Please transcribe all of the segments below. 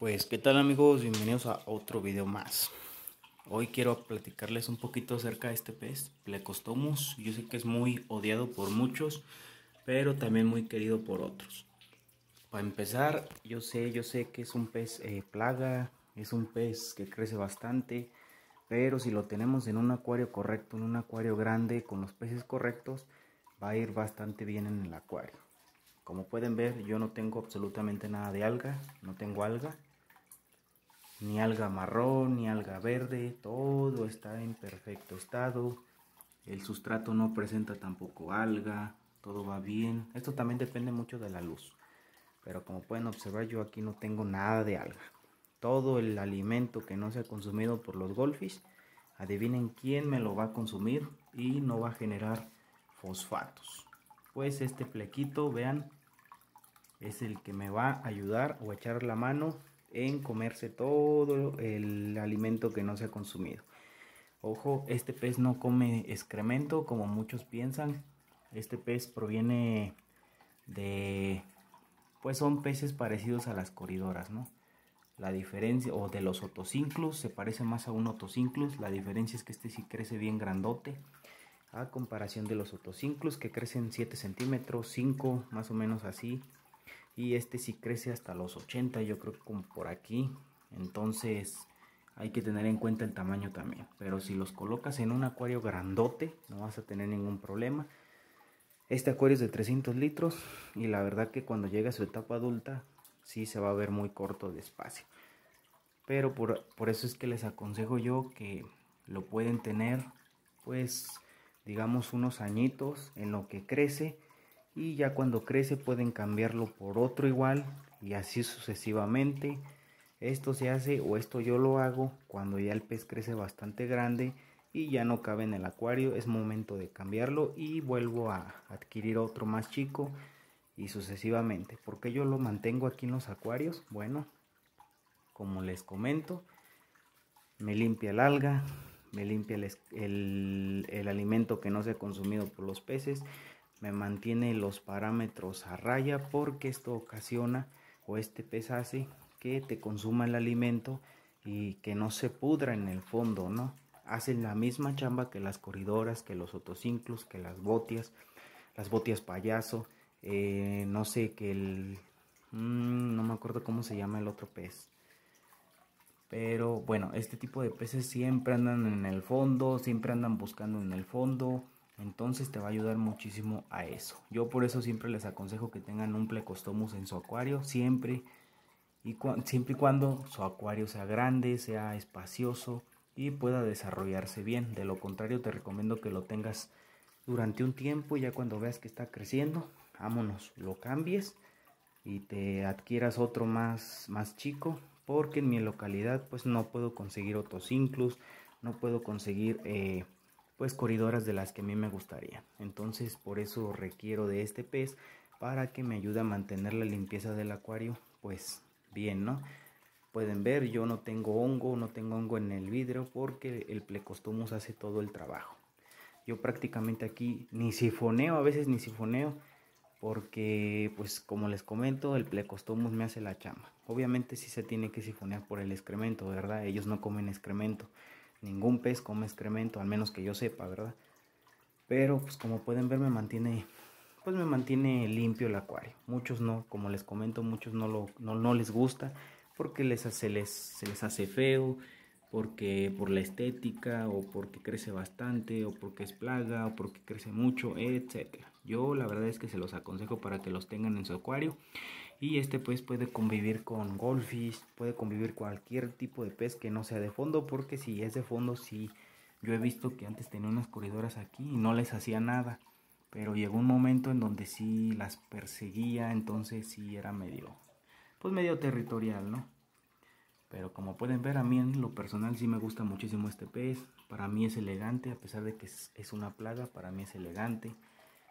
Pues qué tal amigos, bienvenidos a otro video más. Hoy quiero platicarles un poquito acerca de este pez, Plecostomus. Yo sé que es muy odiado por muchos, pero también muy querido por otros. Para empezar, yo sé, yo sé que es un pez eh, plaga, es un pez que crece bastante, pero si lo tenemos en un acuario correcto, en un acuario grande, con los peces correctos, va a ir bastante bien en el acuario. Como pueden ver, yo no tengo absolutamente nada de alga, no tengo alga, ni alga marrón, ni alga verde, todo está en perfecto estado. El sustrato no presenta tampoco alga, todo va bien. Esto también depende mucho de la luz. Pero como pueden observar, yo aquí no tengo nada de alga. Todo el alimento que no se ha consumido por los goldfish, adivinen quién me lo va a consumir y no va a generar fosfatos. Pues este plequito, vean, es el que me va a ayudar o echar la mano en comerse todo el alimento que no se ha consumido. Ojo, este pez no come excremento como muchos piensan. Este pez proviene de, pues son peces parecidos a las coridoras, ¿no? La diferencia, o de los otocinclus, se parece más a un otocinclus. La diferencia es que este sí crece bien grandote. A comparación de los otocinclus que crecen 7 centímetros, 5 más o menos así y este sí crece hasta los 80 yo creo que por aquí. Entonces hay que tener en cuenta el tamaño también. Pero si los colocas en un acuario grandote no vas a tener ningún problema. Este acuario es de 300 litros y la verdad que cuando llega a su etapa adulta sí se va a ver muy corto de espacio. Pero por, por eso es que les aconsejo yo que lo pueden tener pues digamos unos añitos en lo que crece y ya cuando crece pueden cambiarlo por otro igual y así sucesivamente. Esto se hace o esto yo lo hago cuando ya el pez crece bastante grande y ya no cabe en el acuario, es momento de cambiarlo y vuelvo a adquirir otro más chico y sucesivamente. porque yo lo mantengo aquí en los acuarios? Bueno, como les comento, me limpia el alga, me limpia el, el alimento que no se ha consumido por los peces, me mantiene los parámetros a raya porque esto ocasiona o este pez hace que te consuma el alimento y que no se pudra en el fondo, ¿no? Hacen la misma chamba que las corridoras, que los otocinclus, que las botias, las botias payaso, eh, no sé, que el... Mm, no me acuerdo cómo se llama el otro pez. Pero bueno, este tipo de peces siempre andan en el fondo, siempre andan buscando en el fondo, entonces te va a ayudar muchísimo a eso. Yo por eso siempre les aconsejo que tengan un plecostomus en su acuario, siempre y siempre y cuando su acuario sea grande, sea espacioso y pueda desarrollarse bien. De lo contrario te recomiendo que lo tengas durante un tiempo y ya cuando veas que está creciendo, vámonos, lo cambies y te adquieras otro más, más chico porque en mi localidad pues no puedo conseguir otros inclus, no puedo conseguir... Eh, pues corridoras de las que a mí me gustaría. Entonces por eso requiero de este pez para que me ayude a mantener la limpieza del acuario pues bien, ¿no? Pueden ver, yo no tengo hongo, no tengo hongo en el vidrio porque el plecostomus hace todo el trabajo. Yo prácticamente aquí ni sifoneo, a veces ni sifoneo, porque pues como les comento, el plecostomus me hace la chamba. Obviamente sí se tiene que sifonear por el excremento, ¿verdad? Ellos no comen excremento. Ningún pez come excremento, al menos que yo sepa, ¿verdad? Pero pues como pueden ver me mantiene pues me mantiene limpio el acuario. Muchos no, como les comento, muchos no lo no, les gusta porque les hace, les, se les hace feo, porque por la estética o porque crece bastante o porque es plaga o porque crece mucho, etcétera. Yo la verdad es que se los aconsejo para que los tengan en su acuario y este pues puede convivir con goldfish, puede convivir cualquier tipo de pez que no sea de fondo, porque si es de fondo, sí, yo he visto que antes tenía unas corredoras aquí y no les hacía nada, pero llegó un momento en donde sí las perseguía, entonces sí era medio, pues medio territorial, ¿no? Pero como pueden ver, a mí en lo personal sí me gusta muchísimo este pez. Para mí es elegante, a pesar de que es una plaga, para mí es elegante.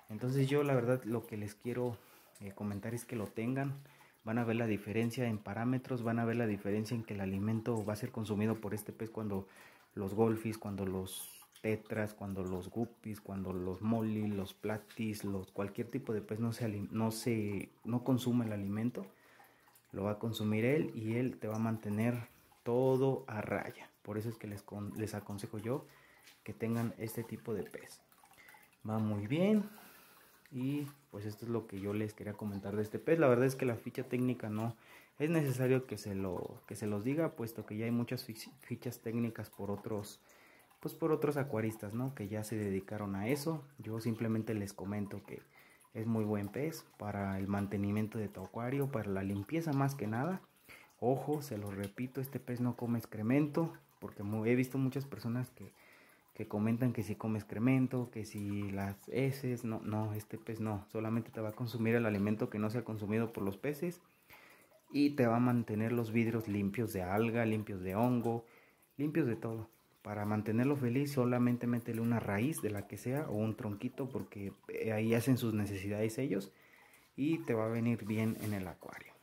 Entonces yo la verdad lo que les quiero eh, comentarios que lo tengan. Van a ver la diferencia en parámetros, van a ver la diferencia en que el alimento va a ser consumido por este pez cuando los golfis, cuando los tetras, cuando los guppies, cuando los molly, los platis, los, cualquier tipo de pez no se, no se no consume el alimento. lo va a consumir él y él te va a mantener todo a raya. Por eso es que les, les aconsejo yo que tengan este tipo de pez. Va muy bien. Y pues esto es lo que yo les quería comentar de este pez. La verdad es que la ficha técnica no es necesario que se lo que se los diga, puesto que ya hay muchas fichas técnicas por otros pues por otros acuaristas, ¿no? Que ya se dedicaron a eso. Yo simplemente les comento que es muy buen pez para el mantenimiento de tu acuario, para la limpieza más que nada. Ojo, se lo repito, este pez no come excremento, porque he visto muchas personas que, que comentan que si come excremento, que si las heces, no, no, este pez no, solamente te va a consumir el alimento que no sea consumido por los peces y te va a mantener los vidrios limpios de alga, limpios de hongo, limpios de todo. Para mantenerlo feliz solamente métele una raíz de la que sea o un tronquito porque ahí hacen sus necesidades ellos y te va a venir bien en el acuario.